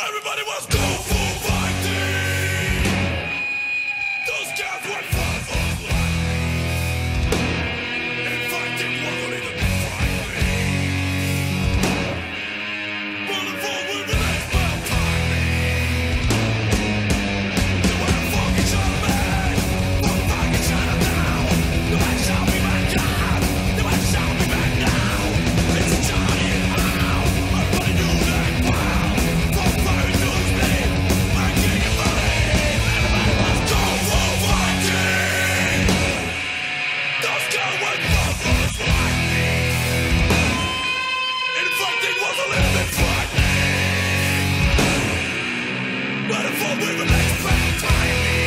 Everybody was kung with the next bad time.